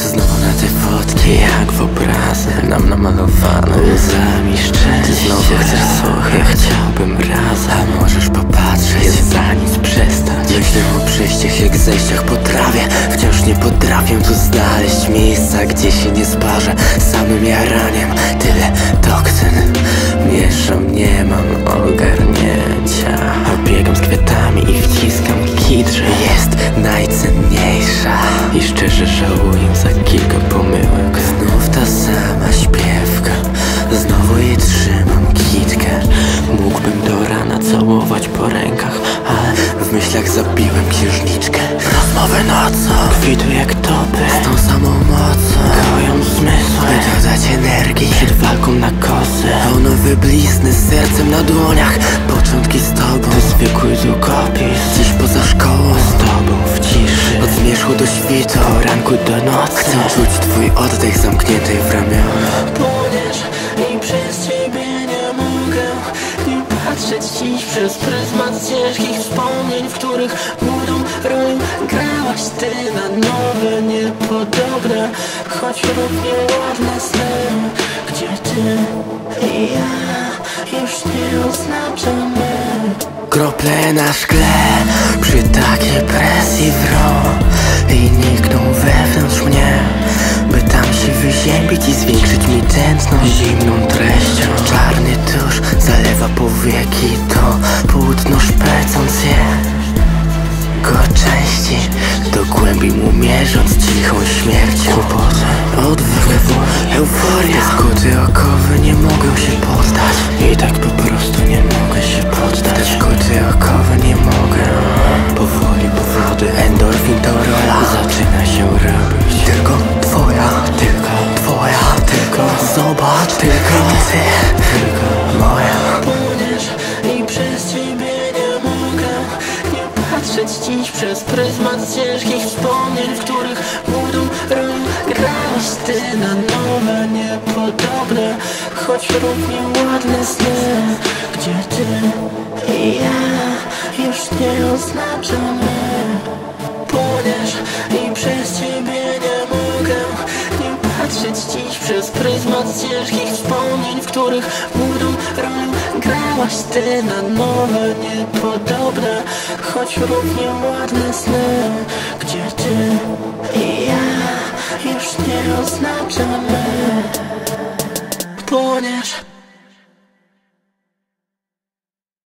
Znowu na te fotki jak w obrazach Nam namalowane łzami szczęścia Ty znowu chcesz słuchać, ja chciałbym razem A możesz popatrzeć, jest za nic przestać. Myślę o przejściach jak zejściach po trawie. Wciąż nie potrafię tu znaleźć miejsca Gdzie się nie sparzę. Samym jaraniem Tyle toksyn. Mieszam, nie mam ogarnięcia. Obiegam z kwiatami i wciskam kit, że jest I szczerze żałuję za kilka pomyłek. Znów ta sama śpiewka. Znowu jej trzymam kitkę. Mógłbym do rana całować po rękach Ale w myślach zabiłem księżniczkę. Rozmowy nocą. Kwituję jak topy. Z tą samą mocą. Koją zmysły. By dodać energii. Przed walką na kosy Pełnowy blizny z sercem na dłoniach. Początki z tobą. To zwykły długopis do świtu ranku do nocy Chcę czuć twój oddech zamknięty w ramionach płyniesz i przez ciebie nie mogę nie patrzeć dziś przez pryzmat ciężkich wspomnień, w których młodą rolę grałaś ty na nowe, niepodobne, choć równie ładne sny, gdzie ty i ja już nie oznaczamy. Krople na szkle Przy takiej presji wrą I nikną wewnątrz mnie By tam się wyziębić i zwiększyć mi tętność. Zimną treścią Czarny tusz zalewa powieki To płótno szpecąc je. Go części do głębi mu mierząc cichą śmiercią Kłopoty, odwyk, euforia. Skuty okowy nie mogą się poddać. I tak po prostu zobacz, tylko ty Tylko moja. Płyniesz i przez ciebie nie mogę nie patrzeć dziś przez pryzmat ciężkich wspomnień, w których rolę grałaś ty na nowe, niepodobne, choć równie ładne sny, gdzie ty i ja już nie oznaczamy. Płyniesz i przez ciebie pryzmat ciężkich wspomnień, w których młodą rolę grałaś ty na nowe, niepodobne, choć równie ładne sny, gdzie ty i ja już nie. Płyniesz